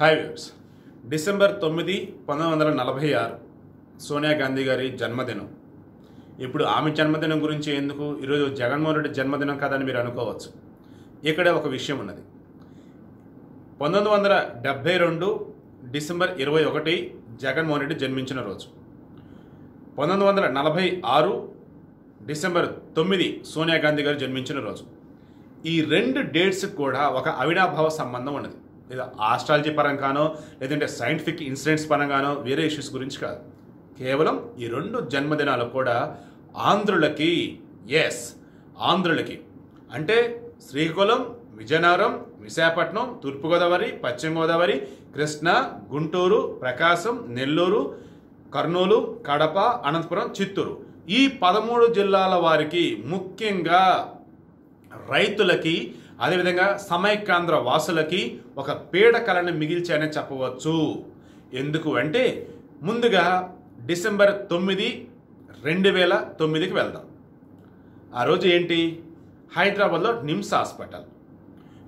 Hi viewers December తొమ్మిది పంతొమ్మిది వందల నలభై ఆరు. సోనియా గాంధీ గారి జన్మదినం. ఇప్పుడు ఆమె జన్మదినం గురించి ఎందుకు? ఈరోజు జగన్మోహన్ రెడ్డి జన్మదినం కాదని మీరు అనుకోవచ్చు. ఇక్కడ ఒక విషయం ఉన్నది. పంతొమ్మిది వందల డెబ్భై రెండు డిసెంబర్ ఇరవై ఒకటి జగన్మోహన్ రెడ్డి జన్మించిన రోజు. పంతొమ్మిది వందల నలభై ఆరు డిసెంబర్ తొమ్మిది సోనియా గాంధీ గారు జన్మించిన రోజు. ఈ రెండు డేట్స్ కూడా ఒక అవినాభావ సంబంధం ఉన్నది. లేదా ఆస్ట్రాలజీ పరంగానో లేదంటే సైంటిఫిక్ ఇన్సిడెంట్స్ పరంగానో వేరే ఇష్యూస్ గురించి కాదు. కేవలం ఈ రెండు జన్మదినాలు కూడా ఆంధ్రులకి ఎస్ ఆంధ్రులకి. అంటే శ్రీకాకుళం విజయనగరం విశాఖపట్నం తూర్పుగోదావరి పశ్చిమ గోదావరి కృష్ణా గుంటూరు ప్రకాశం నెల్లూరు కర్నూలు కడప అనంతపురం చిత్తూరు. ఈ పదమూడు జిల్లాల వారికి ముఖ్యంగా రైతులకి అదేవిధంగా సమైకాంధ్ర వాసులకి ఒక పీడకలను మిగిల్చాయని చెప్పవచ్చు. ఎందుకు అంటే ముందుగా డిసెంబర్ తొమ్మిది రెండు వేల తొమ్మిదికి వెళ్దాం. ఆ రోజు ఏంటి? హైదరాబాద్లో నిమ్స్ హాస్పిటల్.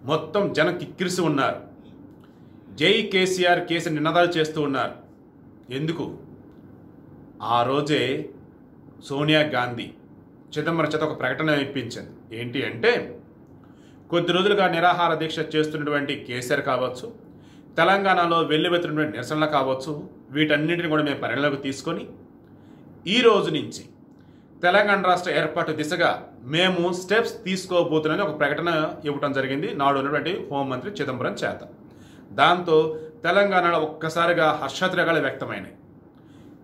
మొత్తం జనం కిక్కిరిసి ఉన్నారు. జై కేసీఆర్ కేసు నినాదాలు చేస్తూ ఉన్నారు. ఎందుకు? ఆ రోజే సోనియా గాంధీ చిదంబరం చేత ఒక ప్రకటన ఇప్పించింది. ఏంటి అంటే కొద్ది రోజులుగా నిరాహార దీక్ష చేస్తున్నటువంటి కేసీఆర్ కావచ్చు తెలంగాణలో వెల్లువెత్తున్నటువంటి నిరసనలు కావచ్చు వీటన్నింటిని కూడా మేము పరిగణలోకి తీసుకొని ఈ రోజు నుంచి తెలంగాణ రాష్ట్ర ఏర్పాటు దిశగా మేము స్టెప్స్ తీసుకోబోతున్నామని ఒక ప్రకటన ఇవ్వడం జరిగింది. నాడు ఉన్నటువంటి హోంమంత్రి చిదంబరం చేత. దాంతో తెలంగాణలో ఒక్కసారిగా హర్షద్రగాలు వ్యక్తమైనాయి.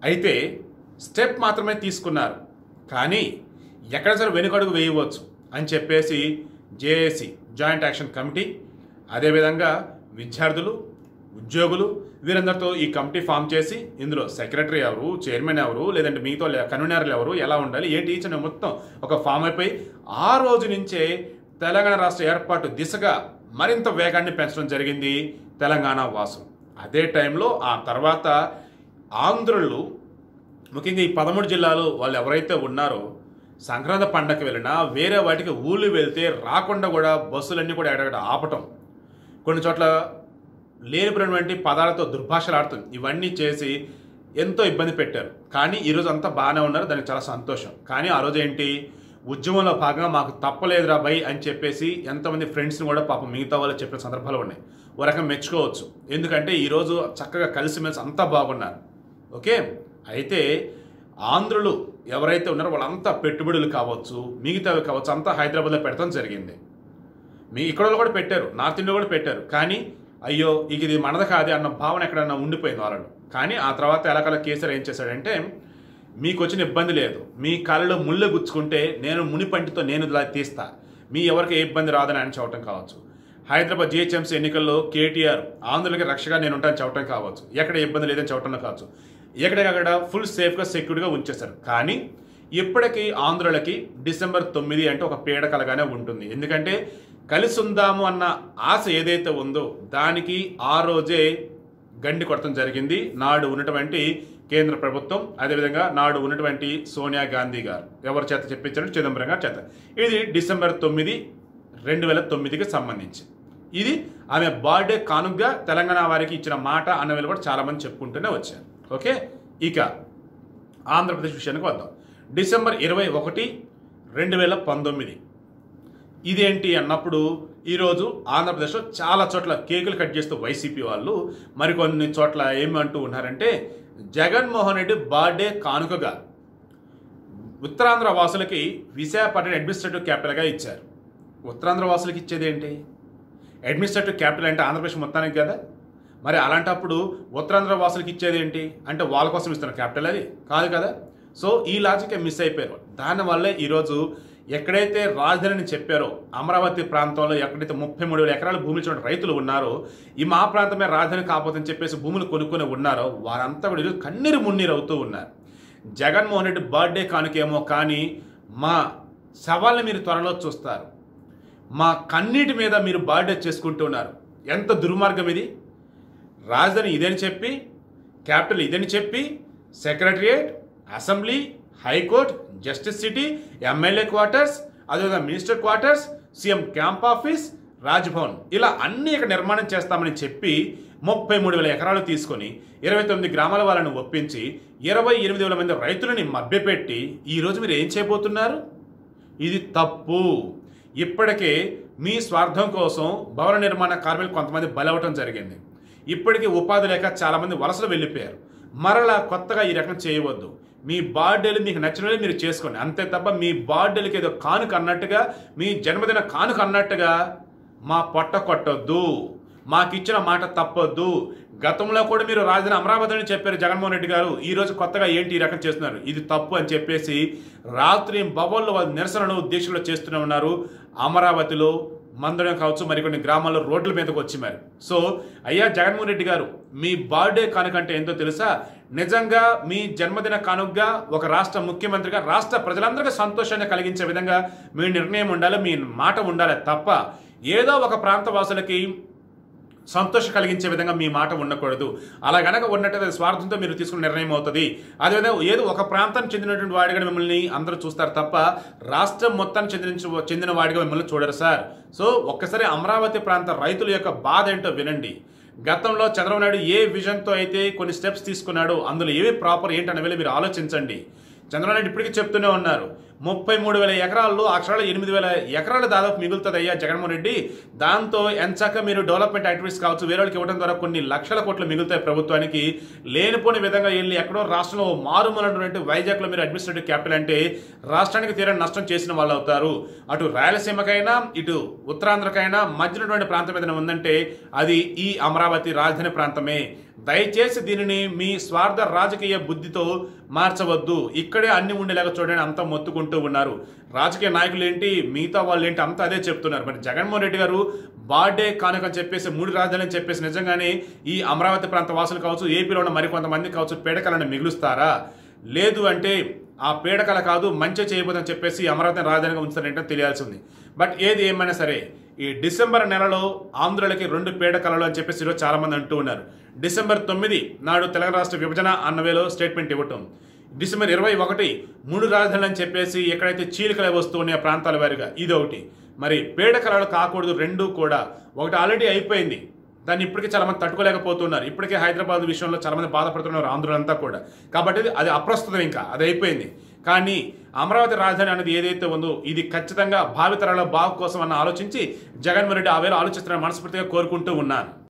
అయితే స్టెప్ మాత్రమే తీసుకున్నారు. కానీ ఎక్కడ సరే వెనుకడుగు వేయవచ్చు అని చెప్పేసి జేఏసీ జాయింట్ యాక్షన్ కమిటీ అదేవిధంగా విద్యార్థులు ఉద్యోగులు వీరందరితో ఈ కమిటీ ఫామ్ చేసి ఇందులో సెక్రటరీ ఎవరు చైర్మన్ ఎవరు లేదంటే మీతో కన్వీనర్లు ఎవరు ఎలా ఉండాలి ఏంటి టీచర్ మొత్తం ఒక ఫామ్ అయిపోయి ఆ రోజు నుంచే తెలంగాణ రాష్ట్ర ఏర్పాటు దిశగా మరింత వేగాన్ని పెంచడం జరిగింది తెలంగాణ వాసు. అదే టైంలో ఆ తర్వాత ఆంధ్రులు ముఖ్యంగా ఈ పదమూడు జిల్లాలో వాళ్ళు ఎవరైతే ఉన్నారో సంక్రాంతి పండగకి వెళ్ళినా వేరే వాటికి ఊళ్ళు వెళ్తే రాకుండా కూడా బస్సులన్నీ కూడా ఎక్కడెక్కడ ఆపటం. కొన్ని చోట్ల లేనిపోయినటువంటి పదాలతో దుర్భాషలు ఆడటం. ఇవన్నీ చేసి ఎంతో ఇబ్బంది పెట్టారు. కానీ ఈరోజు అంతా బాగానే ఉన్నారు. దానికి చాలా సంతోషం. కానీ ఆ రోజు ఏంటి? ఉద్యమంలో భాగంగా మాకు తప్పలేదురా బై అని చెప్పేసి ఎంతమంది ఫ్రెండ్స్ని కూడా పాపం మిగతా వాళ్ళు చెప్పిన సందర్భాలు ఉన్నాయి. ఓ రకం మెచ్చుకోవచ్చు. ఎందుకంటే ఈరోజు చక్కగా కలిసిమెలిసి అంతా బాగున్నారు. ఓకే? అయితే ఆంధ్రులు ఎవరైతే ఉన్నారో వాళ్ళంతా పెట్టుబడులు కావచ్చు మిగతావి కావచ్చు అంతా హైదరాబాద్లో పెట్టడం జరిగింది. మీ ఇక్కడ వాళ్ళు కూడా పెట్టారు నార్త్ ఇండియా కూడా పెట్టారు. కానీ అయ్యో ఇక ఇది మనది కాదే అన్న భావన ఎక్కడన్నా ఉండిపోయింది వాళ్ళు కానీ ఆ తర్వాత ఎలాగలా కేసీఆర్ ఏం చేశాడంటే మీకు వచ్చిన ఇబ్బంది లేదు. మీ కాళ్ళలో ముళ్ళు గుచ్చుకుంటే నేను మునిపంటితో నేను ఇలా తీస్తా. మీ ఎవరికి ఏ ఇబ్బంది రాదని ఆయన చెప్పడం కావచ్చు. హైదరాబాద్ జిహెచ్ఎంసీ ఎన్నికల్లో కేటీఆర్ ఆంధ్రులకి రక్షగా నేను ఉంటాను చెప్పడం కావచ్చు. ఎక్కడ ఇబ్బంది లేదని చెప్పడం కావచ్చు. ఎక్కడికక్కడ ఫుల్ సేఫ్గా సెక్యూర్గా ఉంచేశారు. కానీ ఇప్పటికీ ఆంధ్రులకి డిసెంబర్ తొమ్మిది అంటే ఒక పీడకలగానే ఉంటుంది. ఎందుకంటే కలిసి ఉందాము అన్న ఆశ ఏదైతే ఉందో దానికి ఆ రోజే గండి కొట్టడం జరిగింది. నాడు ఉన్నటువంటి కేంద్ర ప్రభుత్వం అదేవిధంగా నాడు ఉన్నటువంటి సోనియా గాంధీ గారు. ఎవరి చేత చెప్పించారు? చిదంబరం గారి చేత. ఇది డిసెంబర్ తొమ్మిది రెండు వేల తొమ్మిదికి సంబంధించి. ఇది ఆమె బర్త్డే కానుగ్గా తెలంగాణ వారికి ఇచ్చిన మాట అన్నవేళ కూడా చాలామంది చెప్పుకుంటూనే వచ్చారు. ఓకే? ఇక ఆంధ్రప్రదేశ్ విషయానికి వద్దాం. డిసెంబర్ ఇరవై ఒకటి రెండు వేల పంతొమ్మిది. ఇదేంటి అన్నప్పుడు ఈరోజు ఆంధ్రప్రదేశ్లో చాలా చోట్ల కేకులు కట్ చేస్తూ వైసీపీ వాళ్ళు మరికొన్ని చోట్ల ఏమంటూ ఉన్నారంటే జగన్మోహన్ రెడ్డి బర్త్డే కానుకగా ఉత్తరాంధ్ర వాసులకి విశాఖపట్నం అడ్మినిస్ట్రేటివ్ క్యాపిటల్గా ఇచ్చారు. ఉత్తరాంధ్ర వాసులకి ఇచ్చేది ఏంటి అడ్మినిస్ట్రేటివ్ క్యాపిటల్ అంటే ఆంధ్రప్రదేశ్ మొత్తానికి కదా? మరి అలాంటప్పుడు ఉత్తరాంధ్ర వాసులకు ఇచ్చేది ఏంటి? అంటే వాళ్ళ కోసం ఇస్తున్న క్యాపిటల్ అది. కాదు కదా? సో ఈ లాజికే మిస్ అయిపోయారు. దానివల్లే ఈరోజు ఎక్కడైతే రాజధానిని చెప్పారో అమరావతి ప్రాంతంలో ఎక్కడైతే ముప్పై మూడు వేల ఎకరాల భూములు ఇచ్చిన రైతులు ఉన్నారో ఈ మా ప్రాంతమే రాజధాని కాకపోతుందని చెప్పేసి భూములు కొనుక్కొని ఉన్నారో వారంతా కూడా కన్నీరు మున్నీరు అవుతూ ఉన్నారు. జగన్మోహన్ రెడ్డి బర్త్డే కానుకేమో కానీ మా సవాళ్ళని మీరు త్వరలో చూస్తారు. మా కన్నీటి మీద మీరు బర్త్డే చేసుకుంటున్నారు ఎంత దుర్మార్గం ఇది? రాజధాని ఇదని చెప్పి క్యాపిటల్ ఇదని చెప్పి secretariat assembly high court justice city MLA quarters అదేవిధంగా minister quarters CM camp office Raj Bhavan. ఇలా అన్ని ఇక్కడ నిర్మాణం చేస్తామని చెప్పి ముప్పై మూడు వేల ఎకరాలు తీసుకొని ఇరవై తొమ్మిది గ్రామాల వాళ్ళని ఒప్పించి ఇరవై ఎనిమిది వేల మంది రైతులని మభ్యపెట్టి ఈరోజు మీరు ఏం చేయబోతున్నారు? ఇది తప్పు. ఇప్పటికే మీ స్వార్థం కోసం భవన నిర్మాణ కార్మికులు కొంతమంది బలవటం జరిగింది. ఇప్పటికీ ఉపాధి లేక చాలామంది వలసలు వెళ్ళిపోయారు. మరలా కొత్తగా ఈ రకం చేయవద్దు. మీ బార్డేలు మీకు నచ్చినవి మీరు చేసుకోండి. అంతే తప్ప మీ బార్డేలకి ఏదో కానుక అన్నట్టుగా మీ జన్మదిన కానుక అన్నట్టుగా మా పొట్ట కొట్టొద్దు. మాకిచ్చిన మాట తప్పొద్దు. గతంలో కూడా మీరు రాజధాని అమరావతి అని చెప్పారు జగన్మోహన్ రెడ్డి గారు. ఈరోజు కొత్తగా ఏంటి ఈ రకం చేస్తున్నారు? ఇది తప్పు అని చెప్పేసి రాత్రి బవల్లో వాళ్ళు నిరసనలు దీక్షలు చేస్తూనే ఉన్నారు అమరావతిలో. మందడం కావచ్చు మరికొన్ని గ్రామాల్లో రోడ్ల మీదకు వచ్చి మరి. సో అయ్యా జగన్మోహన్ రెడ్డి గారు మీ బర్త్డే కానుక అంటే ఏంటో తెలుసా? నిజంగా మీ జన్మదిన కానుకగా ఒక రాష్ట్ర ముఖ్యమంత్రిగా రాష్ట్ర ప్రజలందరికీ సంతోషాన్ని కలిగించే విధంగా మీ నిర్ణయం ఉండాలి మీ మాట ఉండాలి తప్ప ఏదో ఒక ప్రాంత వాసులకి సంతోషం కలిగించే విధంగా మీ మాట ఉండకూడదు. అలా గనక ఉన్నట్టు స్వార్థంతో మీరు తీసుకున్న నిర్ణయం అవుతుంది. అదేవిధంగా ఏదో ఒక ప్రాంతానికి చెందినటువంటి వాడిగా మిమ్మల్ని అందరూ చూస్తారు తప్ప రాష్ట్రం మొత్తానికి చెందిన చెందిన వాడిగా మిమ్మల్ని చూడరు సార్. సో ఒక్కసారి అమరావతి ప్రాంత రైతుల యొక్క బాధ ఏంటో వినండి. గతంలో చంద్రబాబు నాయుడు ఏ విజన్తో అయితే కొన్ని స్టెప్స్ తీసుకున్నాడో అందులో ఏవి ప్రాపర్ ఏంటనే వెళ్ళి మీరు ఆలోచించండి. చంద్రబాబు నాయుడు ఇప్పటికీ చెప్తూనే ఉన్నారు. ముప్పై మూడు వేల ఎకరాల్లో అక్షరాల ఎనిమిది వేల ఎకరాలు దాదాపు మిగులుతుంది అయ్యా జగన్మోహన్ రెడ్డి. దాంతో ఎంచాక మీరు డెవలప్మెంట్ యాక్టివిటీస్ కావచ్చు వేరే వాళ్ళకి ఇవ్వడం ద్వారా కొన్ని లక్షల కోట్లు మిగులుతాయి ప్రభుత్వానికి. లేనిపోని విధంగా వెళ్ళి ఎక్కడో రాష్ట్రంలో మారుమూలటువంటి వైజాగ్లో మీరు అడ్మినిస్ట్రేటివ్ క్యాపిటల్ అంటే రాష్ట్రానికి తీరని నష్టం చేసిన వాళ్ళు అవుతారు. అటు రాయలసీమకైనా ఇటు ఉత్తరాంధ్రకైనా మధ్యనటువంటి ప్రాంతం ఏదైనా ఉందంటే అది ఈ అమరావతి రాజధాని ప్రాంతమే. దయచేసి దీనిని మీ స్వార్థ రాజకీయ బుద్ధితో మార్చవద్దు. ఇక్కడే అన్ని ఉండేలాగా చూడండి అంతా మొత్తుకుంటూ ఉన్నారు. రాజకీయ నాయకులు ఏంటి మిగతా వాళ్ళు ఏంటి అంతా అదే చెప్తున్నారు. మరి జగన్మోహన్ రెడ్డి గారు బార్డే కానుక అని చెప్పేసి మూడు రాజధానులు అని చెప్పేసి నిజంగానే ఈ అమరావతి ప్రాంత వాసులు కావచ్చు ఏపీలో ఉన్న మరికొంతమంది కావచ్చు పేడకలను మిగులుస్తారా? లేదు అంటే ఆ పీడకల కాదు మంచి చేయబోదని చెప్పేసి అమరావతిని రాజధానిగా ఉంచుతారంటే తెలియాల్సి ఉంది బట్ ఏది ఏమైనా సరే ఈ డిసెంబర్ నెలలో ఆంధ్రులకి రెండు పీడకలలు అని చెప్పేసి ఈరోజు చాలామంది అంటూ ఉన్నారు. డిసెంబర్ తొమ్మిది నాడు తెలంగాణ రాష్ట్ర విభజన అన్నవేలో స్టేట్మెంట్ ఇవ్వటం. డిసెంబర్ ఇరవై ఒకటి మూడు రాజధానులు అని చెప్పేసి ఎక్కడైతే చీలికలు వస్తూ ఉన్నాయో ప్రాంతాల వారిగా ఇది ఒకటి. మరి పీడకలలు కాకూడదు రెండు కూడా. ఒకటి ఆల్రెడీ అయిపోయింది. దాన్ని ఇప్పటికీ చాలా మంది తట్టుకోలేకపోతున్నారు. ఇప్పటికే హైదరాబాద్ విషయంలో చాలామంది బాధపడుతున్నారు ఆంధ్రులంతా కూడా. కాబట్టి అది అప్రస్తుతం ఇంకా. అది అయిపోయింది. కానీ అమరావతి రాజధాని అనేది ఏదైతే ఉందో ఇది ఖచ్చితంగా భావితరాల బాగు కోసం అన్న ఆలోచించి జగన్మోహన్ రెడ్డి ఆ వేళ ఆలోచిస్తున్న మనస్ఫూర్తిగా కోరుకుంటూ ఉన్నాను.